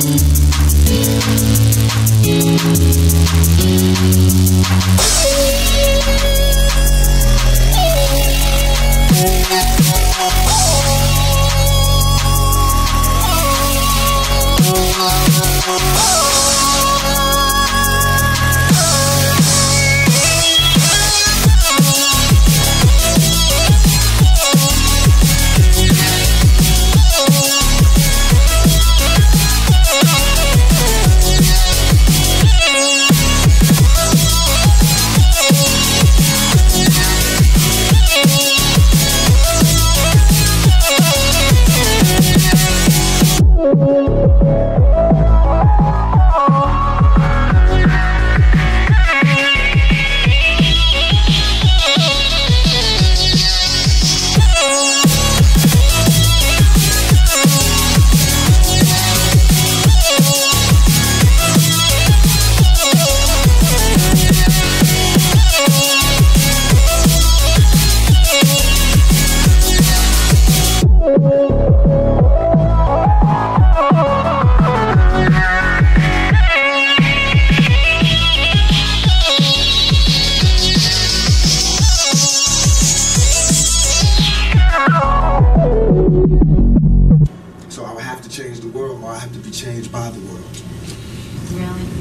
to changed by the world. Really?